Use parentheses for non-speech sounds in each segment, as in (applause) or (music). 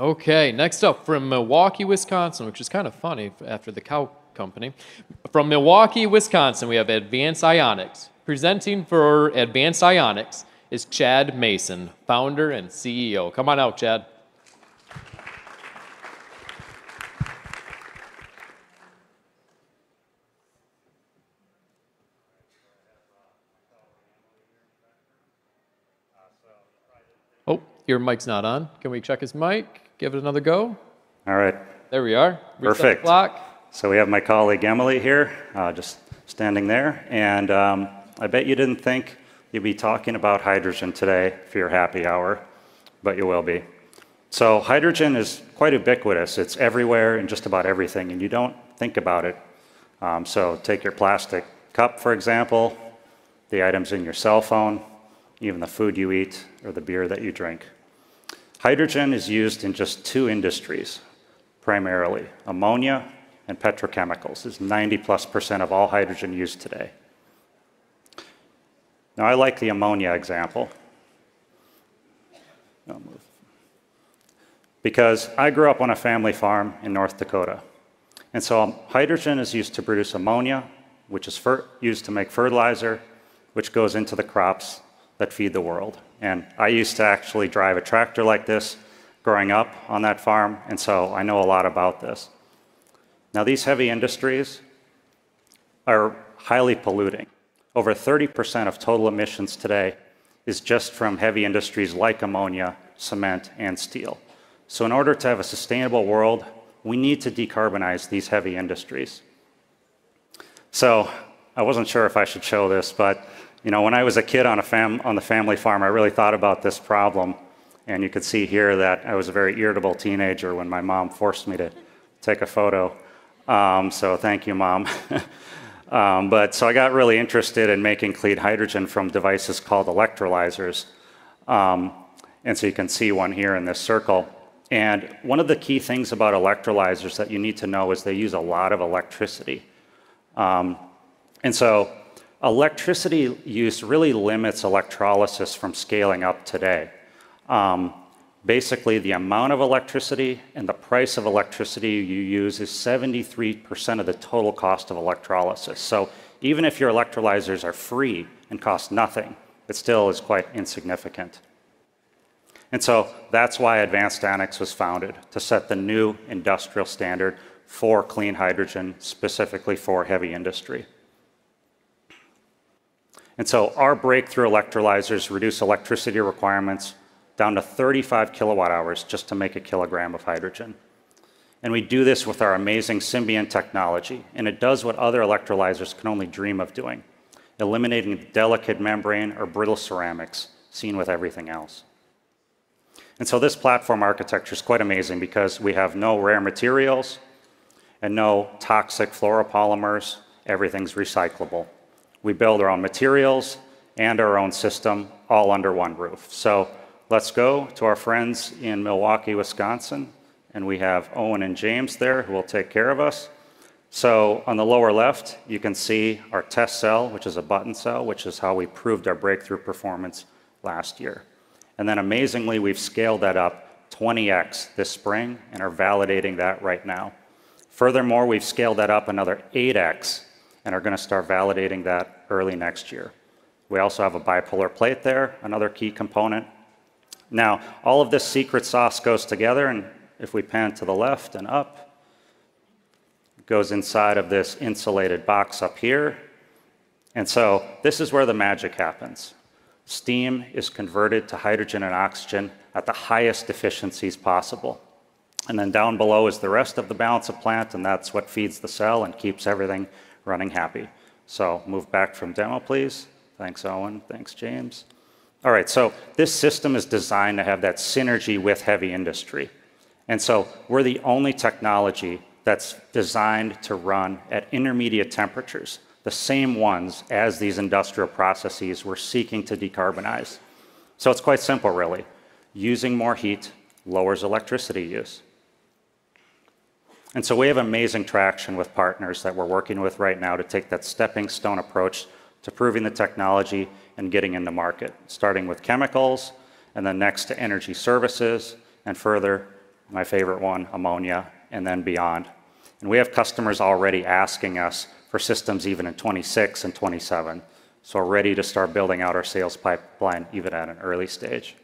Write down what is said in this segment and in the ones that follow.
Okay, next up from Milwaukee, Wisconsin, which is kind of funny after the cow company. From Milwaukee, Wisconsin, we have Advanced Ionics. Presenting for Advanced Ionics is Chad Mason, founder and CEO. Come on out, Chad. Oh, your mic's not on. Can we check his mic? Give it another go. All right. There we are. Reset Perfect. Clock. So we have my colleague Emily here, uh, just standing there. And um, I bet you didn't think you'd be talking about hydrogen today for your happy hour, but you will be. So hydrogen is quite ubiquitous. It's everywhere in just about everything, and you don't think about it. Um, so take your plastic cup, for example, the items in your cell phone, even the food you eat or the beer that you drink. Hydrogen is used in just two industries, primarily ammonia and petrochemicals. Is 90 plus percent of all hydrogen used today. Now, I like the ammonia example. Because I grew up on a family farm in North Dakota. And so hydrogen is used to produce ammonia, which is used to make fertilizer, which goes into the crops that feed the world. And I used to actually drive a tractor like this growing up on that farm, and so I know a lot about this. Now, these heavy industries are highly polluting. Over 30% of total emissions today is just from heavy industries like ammonia, cement, and steel. So, in order to have a sustainable world, we need to decarbonize these heavy industries. So, I wasn't sure if I should show this, but you know, when I was a kid on, a fam- on the family farm, I really thought about this problem. And you could see here that I was a very irritable teenager when my mom forced me to take a photo. Um, so thank you, mom. (laughs) um, but so I got really interested in making clean hydrogen from devices called electrolyzers. Um, and so you can see one here in this circle. And one of the key things about electrolyzers that you need to know is they use a lot of electricity. Um, and so electricity use really limits electrolysis from scaling up today. Um, basically, the amount of electricity and the price of electricity you use is 73% of the total cost of electrolysis. So even if your electrolyzers are free and cost nothing, it still is quite insignificant. And so that's why Advanced Ionics was founded to set the new industrial standard for clean hydrogen, specifically for heavy industry. And so our breakthrough electrolyzers reduce electricity requirements down to 35 kilowatt hours just to make a kilogram of hydrogen. And we do this with our amazing Symbiont technology, and it does what other electrolyzers can only dream of doing, eliminating the delicate membrane or brittle ceramics seen with everything else. And so this platform architecture is quite amazing because we have no rare materials and no toxic fluoropolymers. Everything's recyclable. We build our own materials and our own system all under one roof. So let's go to our friends in Milwaukee, Wisconsin. And we have Owen and James there who will take care of us. So on the lower left, you can see our test cell, which is a button cell, which is how we proved our breakthrough performance last year. And then amazingly, we've scaled that up 20x this spring and are validating that right now. Furthermore, we've scaled that up another 8x and are going to start validating that early next year. We also have a bipolar plate there, another key component. Now, all of this secret sauce goes together, and if we pan to the left and up, it goes inside of this insulated box up here. And so this is where the magic happens. Steam is converted to hydrogen and oxygen at the highest efficiencies possible. And then down below is the rest of the balance of plant, and that's what feeds the cell and keeps everything running happy. So move back from demo, please. Thanks, Owen. Thanks, James. All right, so this system is designed to have that synergy with heavy industry. And so we're the only technology that's designed to run at intermediate temperatures, the same ones as these industrial processes we're seeking to decarbonize. So it's quite simple, really. Using more heat lowers electricity use. And so we have amazing traction with partners that we're working with right now to take that stepping stone approach to proving the technology and getting into market, starting with chemicals and then next to energy services and further my favorite one, ammonia, and then beyond. And we have customers already asking us for systems even in 2026 and 2027. So we're ready to start building out our sales pipeline even at an early stage.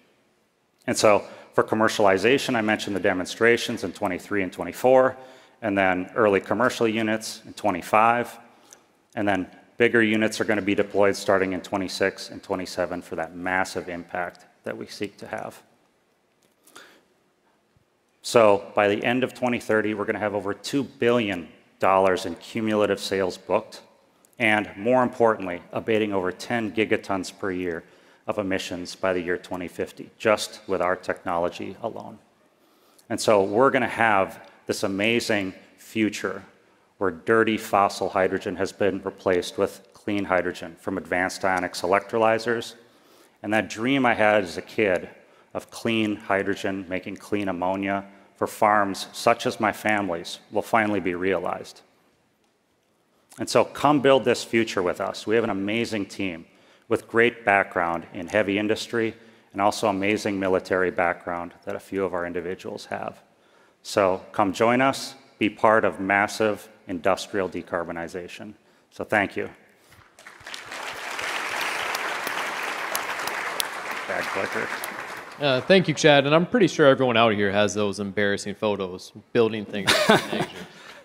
And so for commercialization, I mentioned the demonstrations in 2023 and 2024, and then early commercial units in 2025. And then bigger units are going to be deployed starting in 2026 and 2027 for that massive impact that we seek to have. So by the end of 2030, we're going to have over $2 billion in cumulative sales booked, and more importantly, abating over 10 gigatons per year of emissions by the year 2050, just with our technology alone. And so we're going to have this amazing future where dirty fossil hydrogen has been replaced with clean hydrogen from Advanced Ionics electrolyzers. And that dream I had as a kid of clean hydrogen, making clean ammonia for farms such as my family's will finally be realized. And so come build this future with us. We have an amazing team with great background in heavy industry and also amazing military background that a few of our individuals have. So come join us, be part of massive industrial decarbonization. So thank you. Bad clicker. Uh, thank you, Chad. And I'm pretty sure everyone out here has those embarrassing photos building things. (laughs)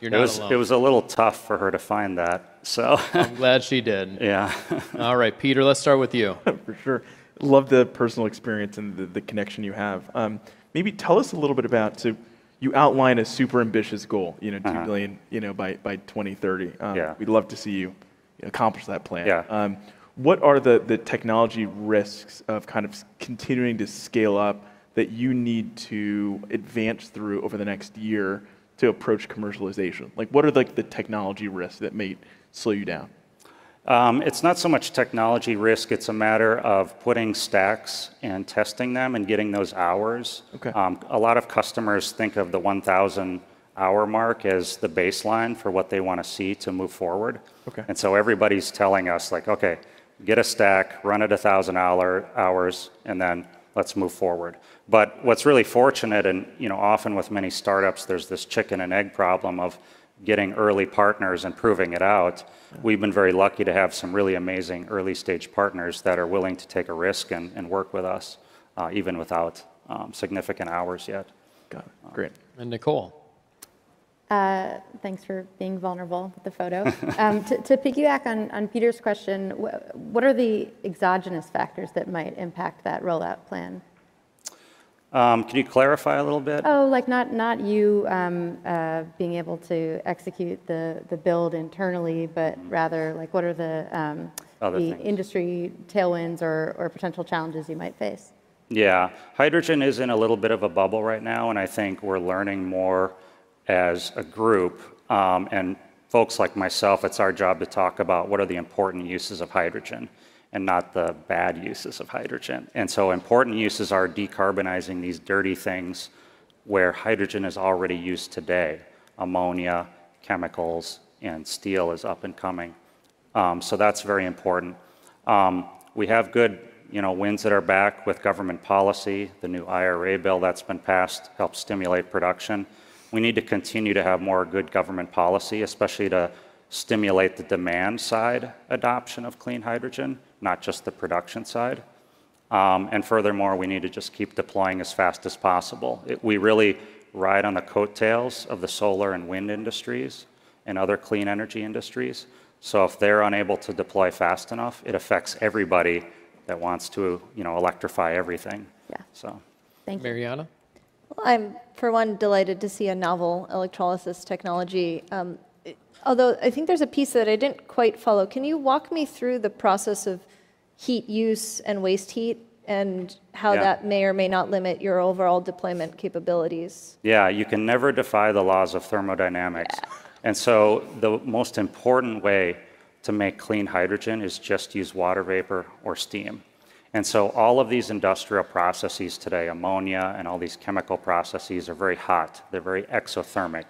You're it was, alone. It was a little tough for her to find that. So, I'm glad she did. (laughs) yeah. All right, Peter, let's start with you. (laughs) for sure. Love the personal experience and the, the connection you have. Um, maybe tell us a little bit about so you outline a super ambitious goal, you know, two Uh-huh. billion, you know, by by 2030. Um, Yeah. We'd love to see you accomplish that plan. Yeah. Um, what are the the technology risks of kind of continuing to scale up that you need to advance through over the next year to approach commercialization? Like, what are like the technology risks that may slow you down? Um, it's not so much technology risk, it's a matter of putting stacks and testing them and getting those hours. Okay. Um, a lot of customers think of the 1,000 hour mark as the baseline for what they want to see to move forward. Okay. And so everybody's telling us, like, okay, get a stack, run it 1,000 hour, hours, and then let's move forward. But what's really fortunate, and you know, often with many startups, there's this chicken and egg problem of getting early partners and proving it out. We've been very lucky to have some really amazing early stage partners that are willing to take a risk and, and work with us, uh, even without um, significant hours yet. Got it. Great. And Nicole. Uh, Thanks for being vulnerable with the photo. Um, To to piggyback on on Peter's question, wh- what are the exogenous factors that might impact that rollout plan? Um, can you clarify a little bit? Oh, like not, not you um, uh, being able to execute the, the build internally, but rather like what are the, um, the things. industry tailwinds or, or potential challenges you might face? Yeah, hydrogen is in a little bit of a bubble right now, and I think we're learning more as a group. Um, and folks like myself, it's our job to talk about what are the important uses of hydrogen and not the bad uses of hydrogen. And so, important uses are decarbonizing these dirty things where hydrogen is already used today ammonia, chemicals, and steel is up and coming. Um, so that's very important. Um, we have good, you know, winds at our back with government policy. The new IRA bill that's been passed helps stimulate production. We need to continue to have more good government policy, especially to stimulate the demand side adoption of clean hydrogen, not just the production side. Um, and furthermore, we need to just keep deploying as fast as possible. It, we really ride on the coattails of the solar and wind industries and other clean energy industries. So if they're unable to deploy fast enough, it affects everybody that wants to, you know, electrify everything. Yeah. So, Thank you. Mariana? Well, I'm, for one, delighted to see a novel electrolysis technology. Um, it- although I think there's a piece that I didn't quite follow. Can you walk me through the process of heat use and waste heat and how Yeah. that may or may not limit your overall deployment capabilities? yeah, you can never defy the laws of thermodynamics. And so the most important way to make clean hydrogen is just use water vapor or steam. And so all of these industrial processes today, ammonia and all these chemical processes are very hot. They're very exothermic.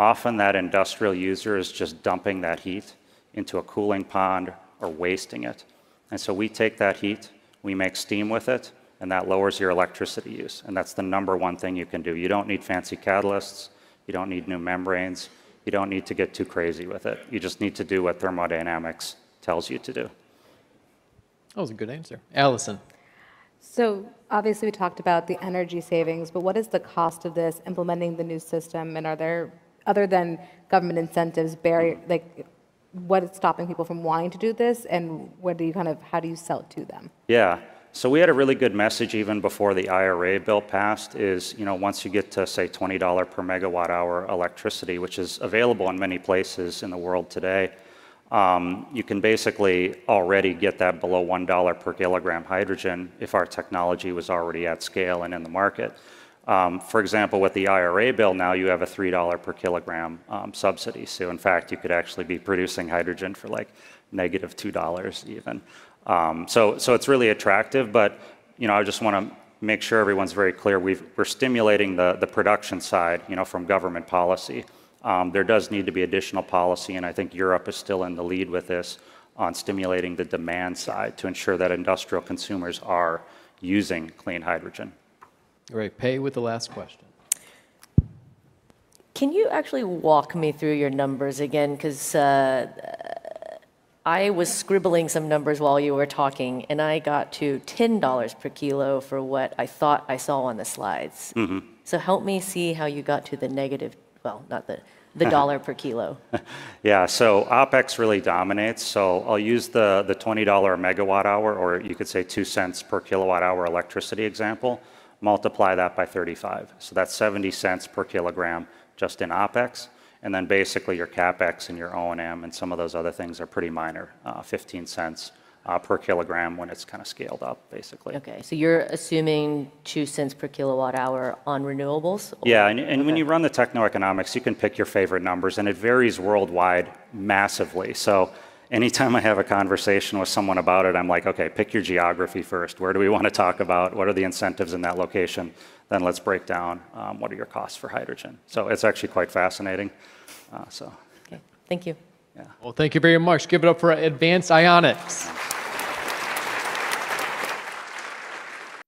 Often that industrial user is just dumping that heat into a cooling pond or wasting it. And so we take that heat, we make steam with it, and that lowers your electricity use. And that's the number one thing you can do. You don't need fancy catalysts, you don't need new membranes, you don't need to get too crazy with it. You just need to do what thermodynamics tells you to do. That was a good answer. Allison. So obviously, we talked about the energy savings, but what is the cost of this, implementing the new system? And are there, other than government incentives, barrier, like, what is stopping people from wanting to do this? And what do you kind of, how do you sell it to them? Yeah. So we had a really good message even before the IRA bill passed is, you know, once you get to say $20 per megawatt hour electricity, which is available in many places in the world today, um, you can basically already get that below $1 per kilogram hydrogen if our technology was already at scale and in the market. Um, for example, with the IRA bill now, you have a $3 per kilogram um, subsidy. So in fact, you could actually be producing hydrogen for like negative $2 even. Um, so, so it's really attractive, but you know, I just want to make sure everyone's very clear. We've, we're stimulating the, the production side, you know, from government policy. Um, there does need to be additional policy, and I think Europe is still in the lead with this on stimulating the demand side to ensure that industrial consumers are using clean hydrogen. All right, pay with the last question. Can you actually walk me through your numbers again? Because uh, I was scribbling some numbers while you were talking, and I got to $10 per kilo for what I thought I saw on the slides. So help me see how you got to the negative, well, not the, the dollar per kilo. (laughs) Yeah, so OpEx really dominates. So I'll use the, the $20 megawatt hour, or you could say 2 cents per kilowatt hour electricity example. Multiply that by 35. So that's 70 cents per kilogram just in OpEx. And then basically your CapEx and your O&M and some of those other things are pretty minor, uh, 15 cents uh, per kilogram when it's kind of scaled up, basically. Okay, so you're assuming 2 cents per kilowatt hour on renewables? Yeah, and, and when you run the techno-economics, you can pick your favorite numbers, and it varies worldwide massively. So anytime I have a conversation with someone about it, I'm like, okay, pick your geography first. Where do we want to talk about? What are the incentives in that location? Then let's break down um, what are your costs for hydrogen. So it's actually quite fascinating. Uh, so, Okay, thank you. yeah. Well, thank you very much. Give it up for Advanced Ionics.